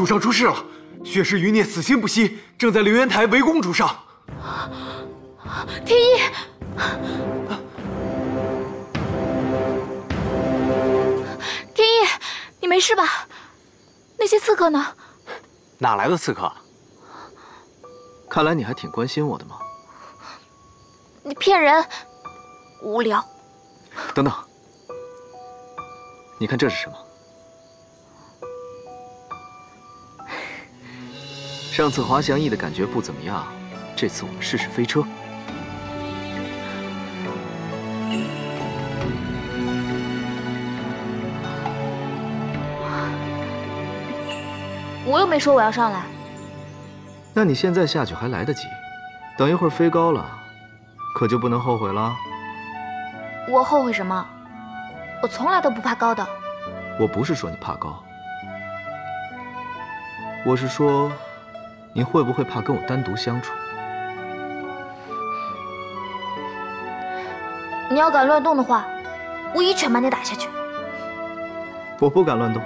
主上出事了，血尸余孽死心不息，正在凌渊台围攻主上。天一，天意，你没事吧？那些刺客呢？哪来的刺客？看来你还挺关心我的嘛。你骗人，无聊。等等，你看这是什么？上次滑翔翼的感觉不怎么样，这次我们试试飞车。我又没说我要上来。那你现在下去还来得及，等一会儿飞高了，可就不能后悔了。我后悔什么？我从来都不怕高的。我不是说你怕高，我是说，你会不会怕跟我单独相处？你要敢乱动的话，我一拳把你打下去。我不敢乱动。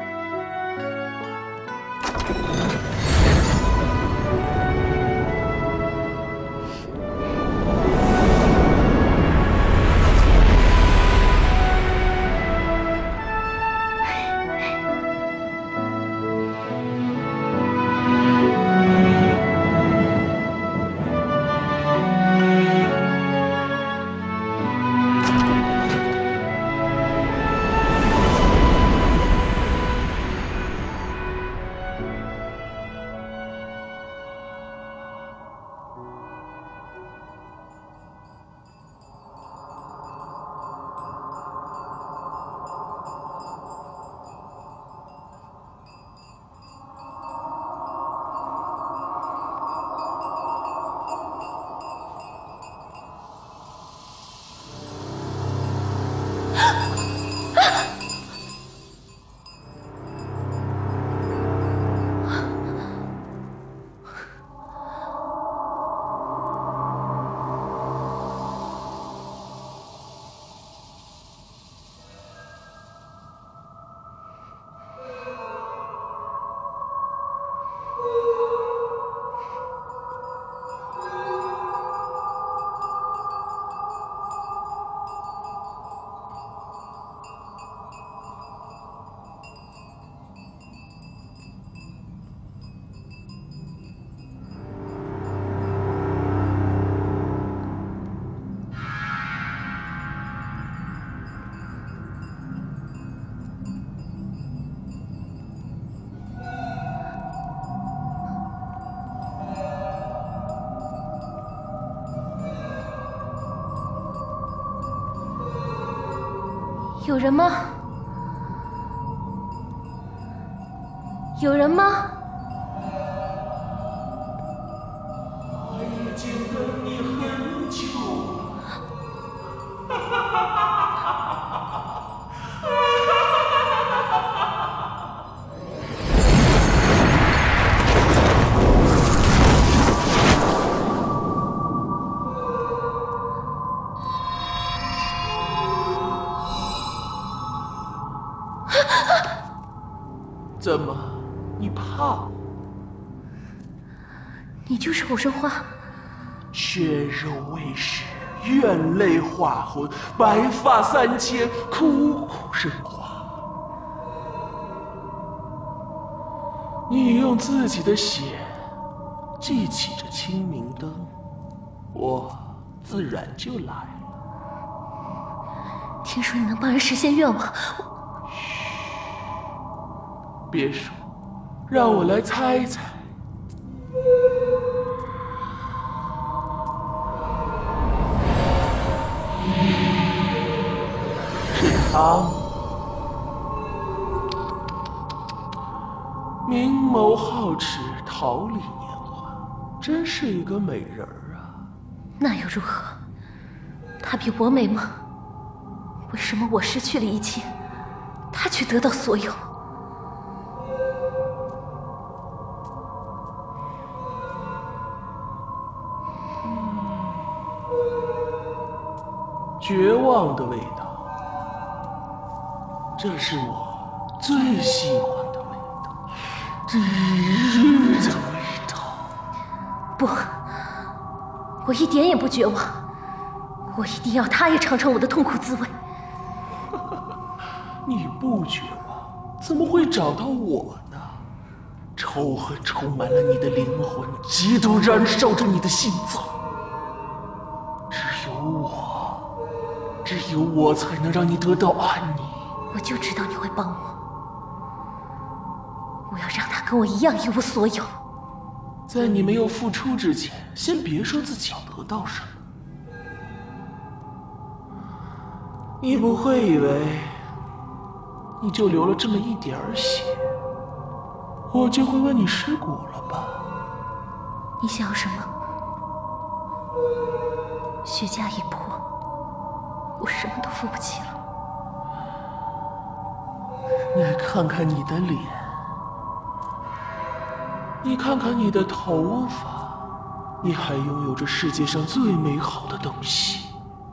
有人吗？有人吗？是武生花。血肉未食，怨泪化魂，白发三千，苦苦生花。你用自己的血祭起这清明灯，我自然就来了。听说你能帮人实现愿望，嘘别说，让我来猜猜。桃李年华，真是一个美人儿啊！那又如何？她比我美吗？为什么我失去了一切，她却得到所有？绝望的味道，这是我最喜欢的味道。地狱的味道。不，我一点也不绝望，我一定要他也尝尝我的痛苦滋味。你不绝望，怎么会找到我呢？仇恨充满了你的灵魂，嫉妒燃烧着你的心脏。只有我，只有我才能让你得到安宁。我就知道你会帮，我我一样一无所有。在你没有付出之前，先别说自己要得到什么。你不会以为你就流了这么一点儿血，我就会为你尸骨了吧？你想要什么？血痂一破，我什么都付不起了。你看看你的脸，你看看你的头发，你还拥有着世界上最美好的东西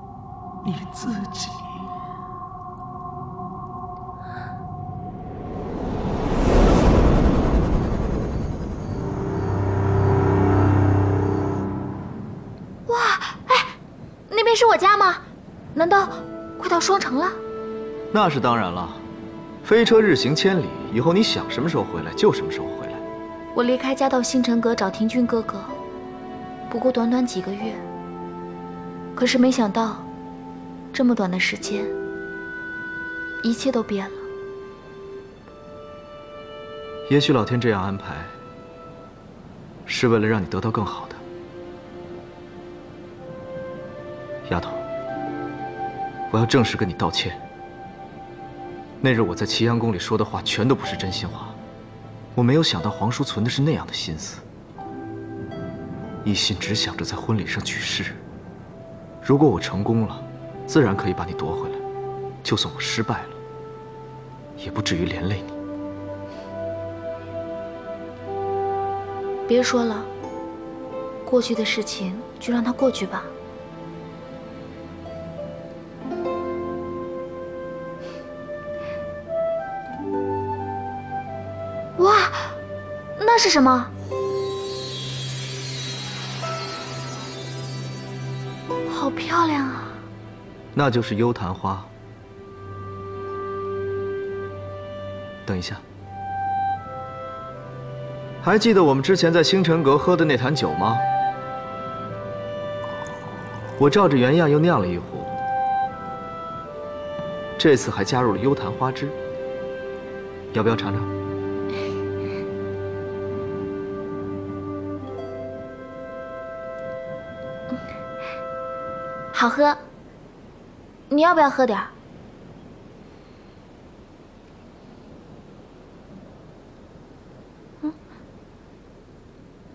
——你自己。哇，哎那边是我家吗？难道快到双城了？那是当然了，飞车日行千里，以后你想什么时候回来就什么时候回来。我离开家到星辰阁找廷君哥哥，不过短短几个月。可是没想到，这么短的时间，一切都变了。也许老天这样安排，是为了让你得到更好的。丫头，我要正式跟你道歉。那日我在祁阳宫里说的话，全都不是真心话。我没有想到皇叔存的是那样的心思，一心只想着在婚礼上举事。如果我成功了，自然可以把你夺回来；就算我失败了，也不至于连累你。别说了，过去的事情就让它过去吧。是什么？好漂亮啊！那就是幽昙花。等一下，还记得我们之前在星辰阁喝的那坛酒吗？我照着原样又酿了一壶，这次还加入了幽昙花汁，要不要尝尝？好喝，你要不要喝点儿？嗯，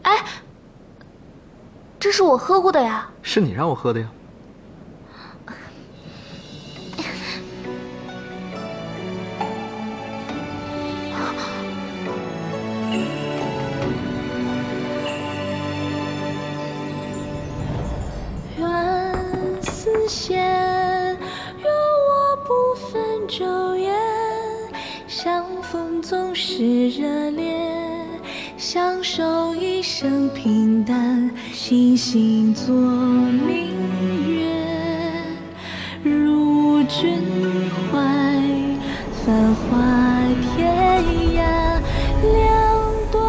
哎，这是我喝过的呀。是你让我喝的呀。繁华天涯两端。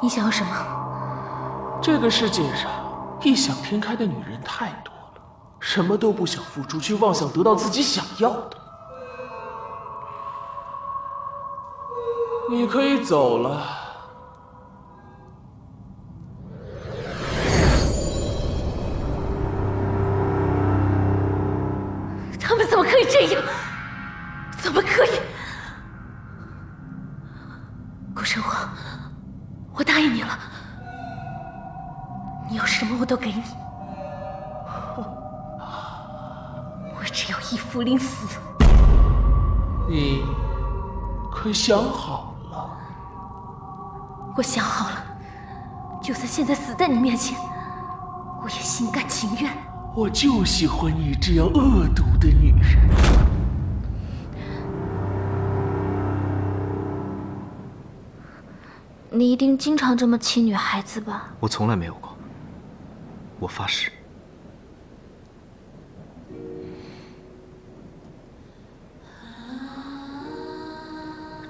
你想要什么？这个世界上异想天开的女人太多了，什么都不想付出，却妄想得到自己想要的。你可以走了。我想好了，就算现在死在你面前，我也心甘情愿。我就喜欢你这样恶毒的女人。你一定经常这么欺女孩子吧？我从来没有过，我发誓。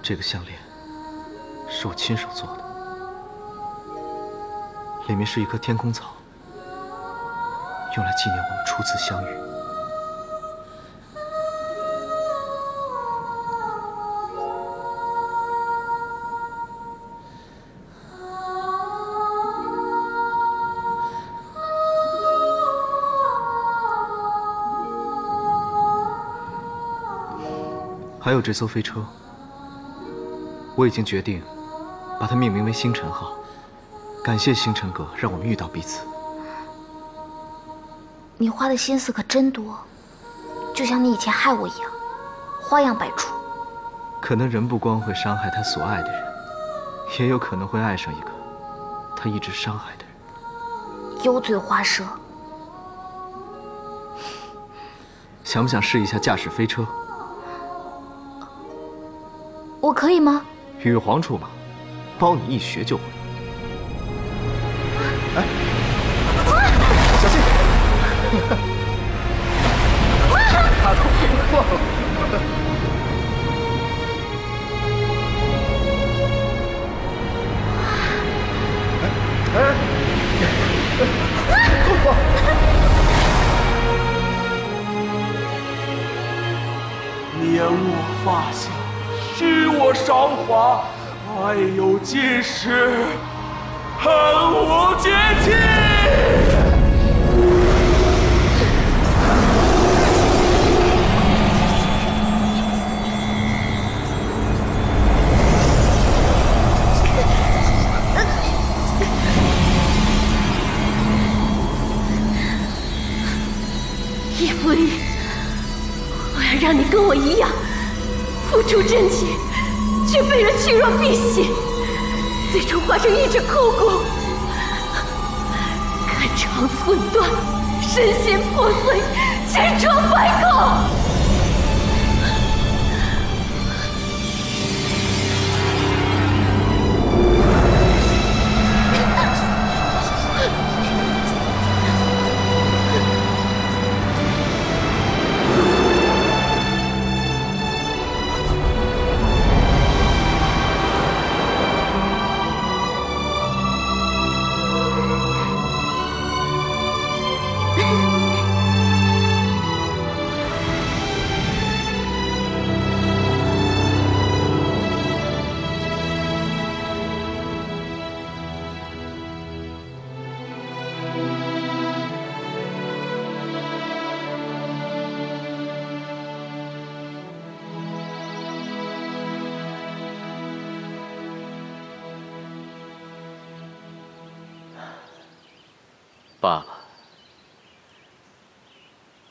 这个项链是我亲手做的，里面是一棵天空草，用来纪念我们初次相遇。还有这艘飞车。我已经决定把它命名为星辰号，感谢星辰阁让我们遇到彼此。你花的心思可真多，就像你以前害我一样，花样百出。可能人不光会伤害他所爱的人，也有可能会爱上一个他一直伤害的人。油嘴滑舌。想不想试一下驾驶飞车？我可以吗？羽皇出马，包你一学就会。免我发小失我韶华，爱有尽时，恨无绝期。让你跟我一样。付出真情，却被人弃若敝屣，最终化成一具枯骨，肝肠寸断，身心破碎，千疮百孔。罢了，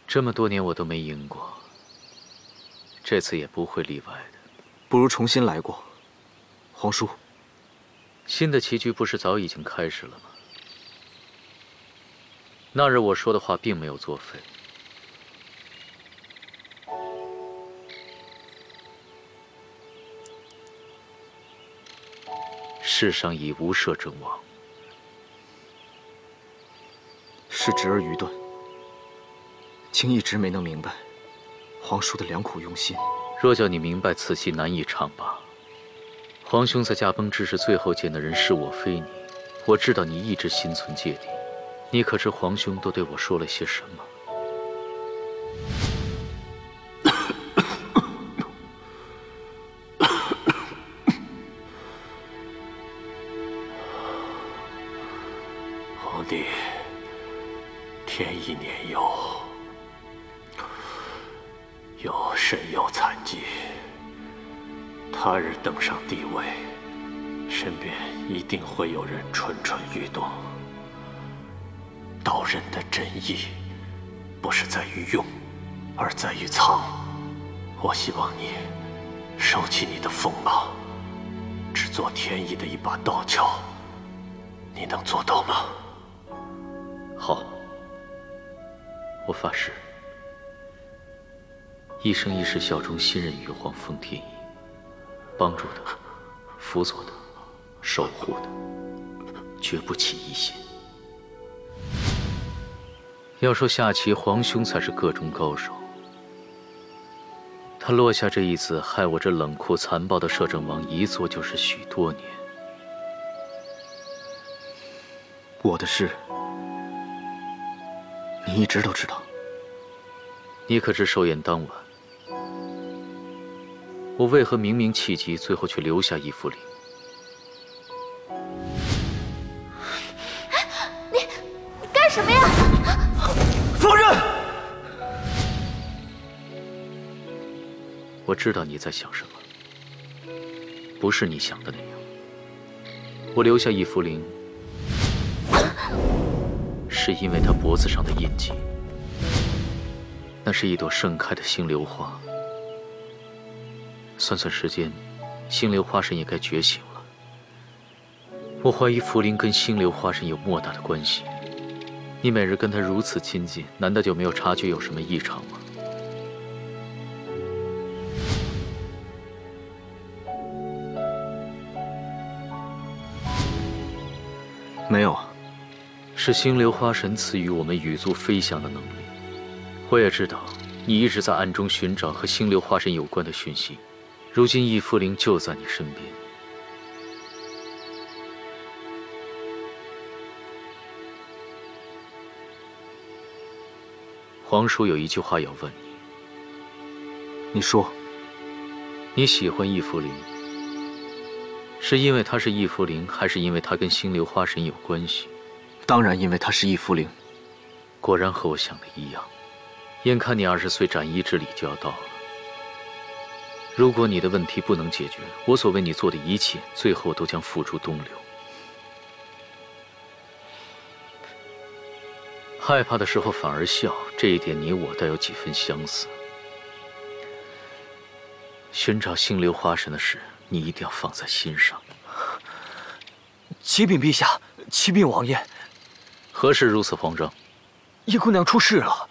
这么多年我都没赢过，这次也不会例外的。不如重新来过，皇叔。新的棋局不是早已经开始了吗？那日我说的话并没有作废。世上已无摄政王。是侄儿愚钝，竟一直没能明白皇叔的良苦用心。若叫你明白，此戏难以唱罢。皇兄在驾崩之时，最后见的人是我非你。我知道你一直心存芥蒂，你可知皇兄都对我说了些什么？身边一定会有人蠢蠢欲动。刀刃的真意，不是在于用，而在于藏。我希望你收起你的锋芒，只做天意的一把刀鞘。你能做到吗？好，我发誓，一生一世效忠新任羽皇封天意，帮助他，辅佐他。守护的，绝不起疑心。要说下棋，皇兄才是个中高手。他落下这一子，害我这冷酷残暴的摄政王一坐就是许多年。我的事，你一直都知道。你可知寿宴当晚，我为何明明气急，最后却留下易福林？我知道你在想什么，不是你想的那样。我留下易福林，是因为他脖子上的印记，那是一朵盛开的星流花。算算时间，星流花神也该觉醒了。我怀疑福林跟星流花神有莫大的关系。你每日跟他如此亲近，难道就没有察觉有什么异常吗？是星流花神赐予我们羽族飞翔的能力。我也知道，你一直在暗中寻找和星流花神有关的讯息。如今易福灵就在你身边。皇叔有一句话要问你，你说，你喜欢易福灵，是因为他是易福灵，还是因为他跟星流花神有关系？当然，因为他是易福灵。果然和我想的一样。眼看你二十岁斩衣之礼就要到了，如果你的问题不能解决，我所为你做的一切，最后都将付诸东流。害怕的时候反而笑，这一点你我带有几分相似。寻找星流花神的事，你一定要放在心上。启禀陛下，启禀王爷，何事如此慌张？叶姑娘出事了。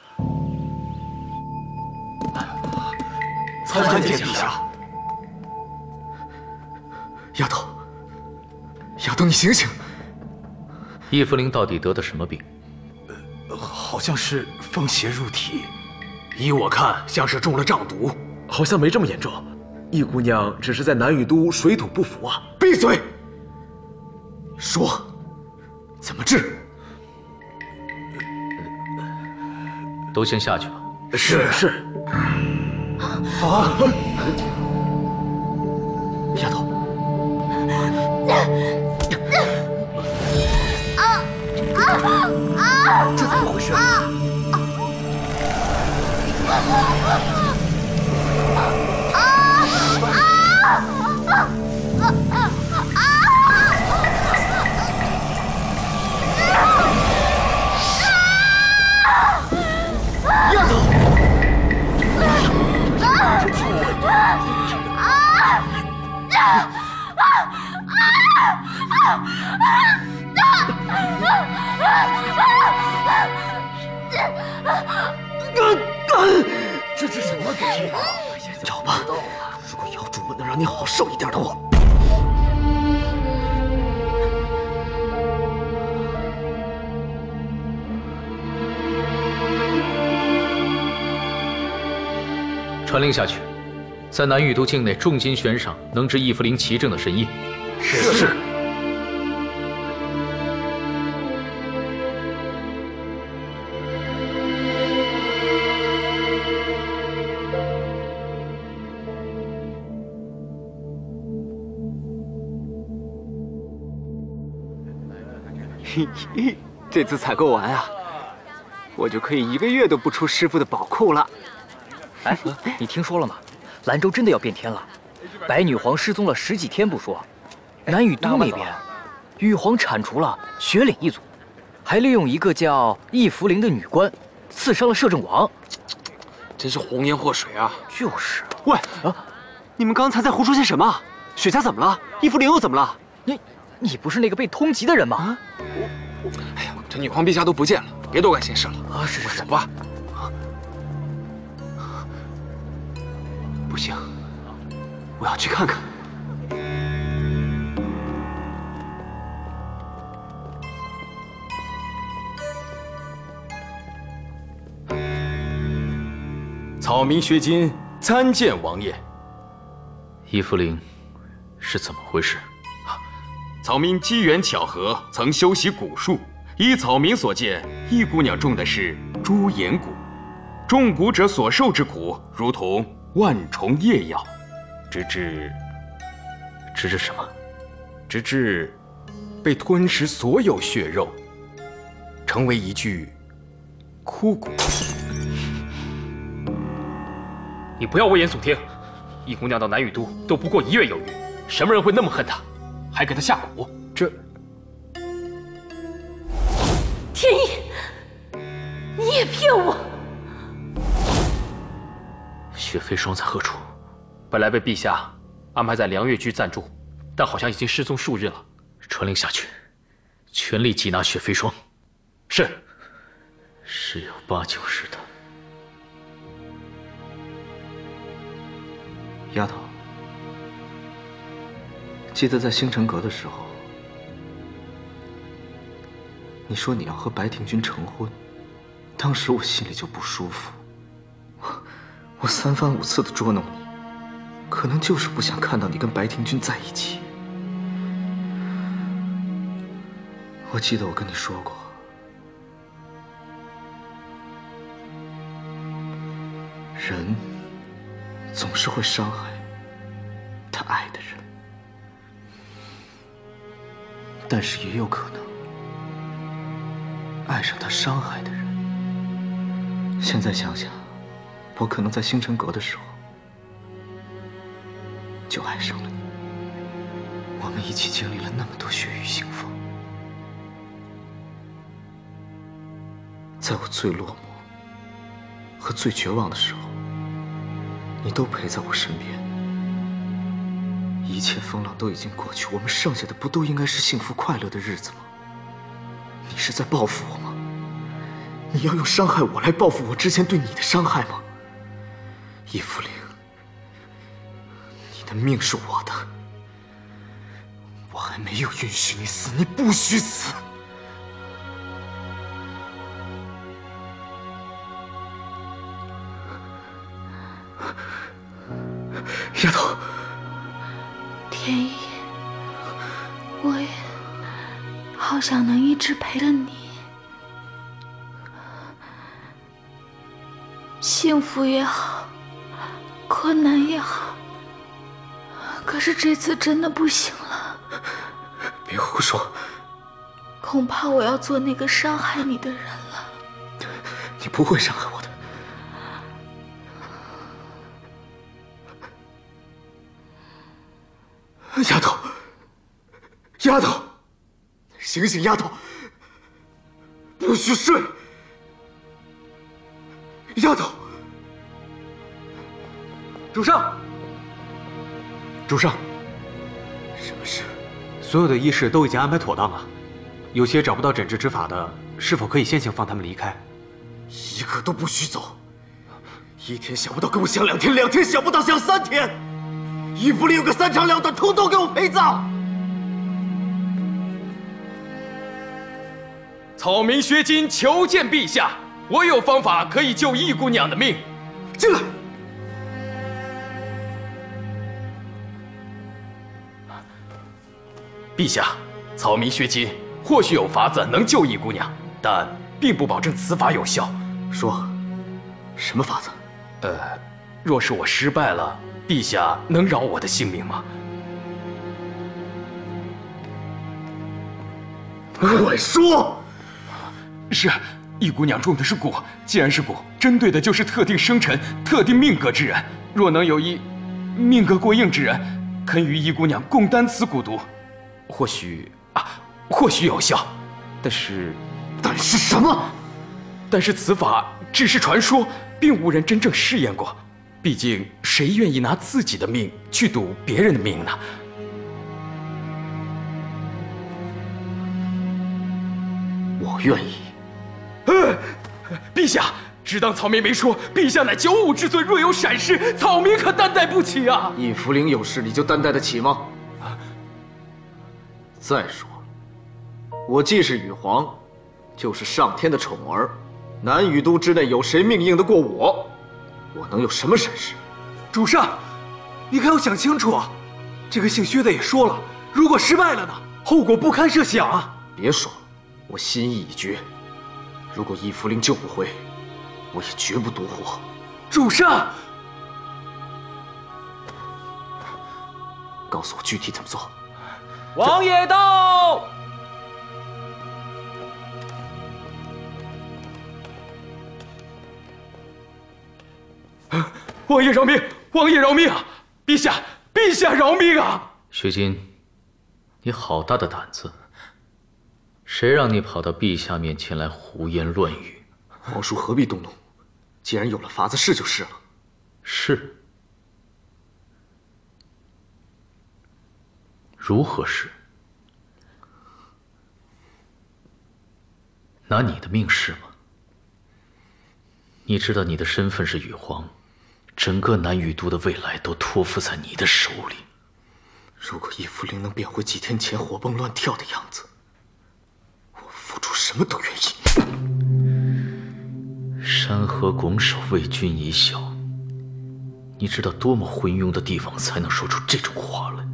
参见陛下。丫头，丫头，你醒醒！易福灵到底得的什么病？好像是风邪入体，依我看，像是中了瘴毒。好像没这么严重，易姑娘只是在南雨都水土不服啊！闭嘴！说，怎么治？都先下去吧。是是。啊！在南域都境内重金悬赏能治易福灵奇症的神医。是是。嘿嘿，这次采购完啊，我就可以一个月都不出师傅的宝库了。哎，你听说了吗？兰州真的要变天了，白女皇失踪了十几天不说，南雨都那边，玉皇铲除了雪岭一族，还利用一个叫易福灵的女官，刺伤了摄政王。真是红颜祸水啊！就是。喂，啊，你们刚才在胡说些什么？雪家怎么了？易福灵又怎么了？你，你不是那个被通缉的人吗？哎呀，这女皇陛下都不见了，别多管闲事了啊！是是是，走吧。不行，我要去看看。草民薛金参见王爷。伊芙琳，是怎么回事？草民机缘巧合，曾修习蛊术。依草民所见，易姑娘中的是朱颜蛊，中蛊者所受之苦，如同万虫夜药，直至直至什么？直至被吞食所有血肉，成为一具枯骨。你不要危言耸听。易姑娘到南雨都都不过一月有余，什么人会那么恨她，还给她下蛊？这天意，你也骗我！雪飞霜在何处？本来被陛下安排在凉月居暂住，但好像已经失踪数日了。传令下去，全力缉拿雪飞霜。是。十有八九是他。丫头，记得在星辰阁的时候，你说你要和白庭君成婚，当时我心里就不舒服。我三番五次的捉弄你，可能就是不想看到你跟白庭君在一起。我记得我跟你说过，人。总是会伤害他爱的人，但是也有可能爱上他伤害的人。现在想想，我可能在星辰阁的时候就爱上了你。我们一起经历了那么多血雨腥风，在我最落寞和最绝望的时候。你都陪在我身边，一切风浪都已经过去，我们剩下的不都应该是幸福快乐的日子吗？你是在报复我吗？你要用伤害我来报复我之前对你的伤害吗？叶芙玲，你的命是我的，我还没有允许你死，你不许死。丫头，天意，我也好想能一直陪着你，幸福也好，困难也好，可是这次真的不行了。别胡说，恐怕我要做那个伤害你的人了。你不会伤害我的。丫头，丫头，醒醒，丫头，不许睡！主上，主上，什么事？所有的仪式都已经安排妥当了，有些找不到诊治之法的，是否可以先行放他们离开？一个都不许走！一天想不到给我想两天，两天想不到想三天。衣服里有个三长两短，通通给我陪葬！草民薛金求见陛下，我有方法可以救易姑娘的命。进来。陛下，草民薛金或许有法子能救易姑娘，但并不保证此法有效。说，什么法子？呃，若是我失败了。陛下能饶我的性命吗？快说！是，易姑娘中的是蛊，既然是蛊，针对的就是特定生辰、特定命格之人。若能有一命格过硬之人，肯与易姑娘共担此蛊毒，或许啊，或许有效。但是，但是什么？但是此法只是传说，并无人真正试验过。毕竟，谁愿意拿自己的命去赌别人的命呢？我愿意。呃，陛下，只当草民没说，陛下乃九五之尊，若有闪失，草民可担待不起啊！易福陵有事，你就担待得起吗？再说了，我既是羽皇，就是上天的宠儿，南羽都之内有谁命硬得过我？我能有什么闪失？主上，你可要想清楚啊！这个姓薛的也说了，如果失败了呢，后果不堪设想啊！别说了，我心意已决。如果易福陵救不回，我也绝不独活。主上，告诉我具体怎么做。王爷到！王爷饶命！王爷饶命啊！陛下，陛下饶命啊！雪金，你好大的胆子！谁让你跑到陛下面前来胡言乱语？皇叔何必动怒？既然有了法子，是就是了。是？如何是？拿你的命试吗？你知道你的身份是羽皇，整个南羽都的未来都托付在你的手里。如果易福陵能变回几天前活蹦乱跳的样子，我付出什么都愿意。山河拱手，为君一笑。你知道多么昏庸的地方才能说出这种话来？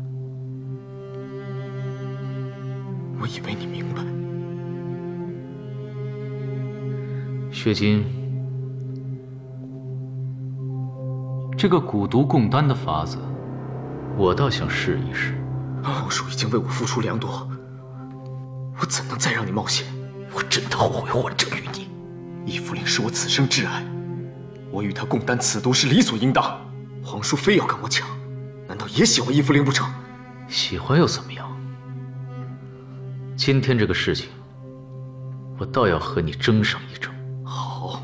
我以为你明白。薛金，这个蛊毒共丹的法子，我倒想试一试。皇叔已经为我付出良多，我怎能再让你冒险？我真的后悔换正于你。易福令是我此生挚爱，我与他共担此毒是理所应当。皇叔非要跟我抢，难道也喜欢易福令不成？喜欢又怎么样？今天这个事情，我倒要和你争上一争。好，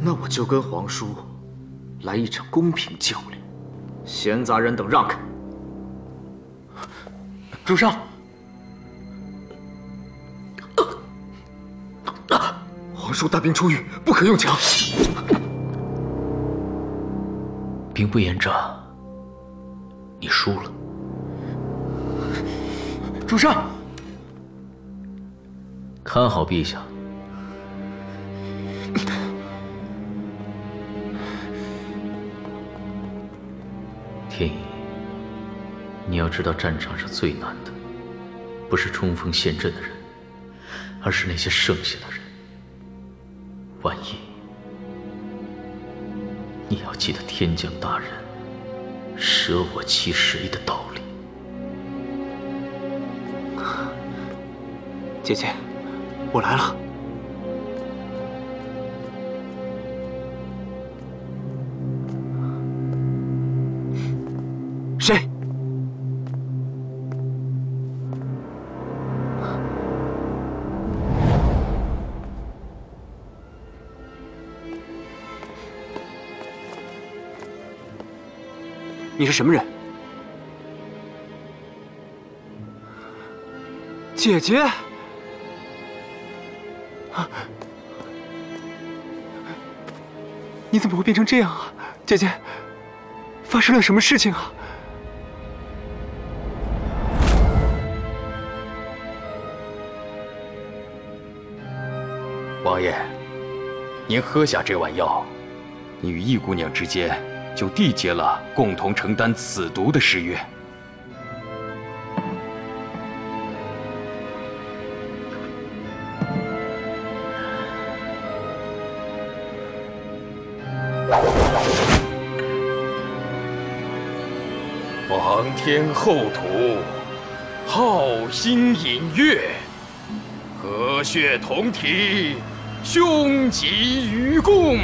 那我就跟皇叔来一场公平较量。闲杂人等让开！主上，皇叔大病初愈，不可用强。兵不厌诈，你输了。主上，看好陛下。天意，你要知道，战场上最难的，不是冲锋陷阵的人，而是那些剩下的人。万一，你要记得天将大人舍我其谁的道理。姐姐，我来了。谁？你是什么人？姐姐。怎么会变成这样啊，姐姐？发生了什么事情啊？王爷，您喝下这碗药，你与易姑娘之间就缔结了共同承担此毒的誓约。皇天厚土，浩心隐月，和血同体，凶吉与共。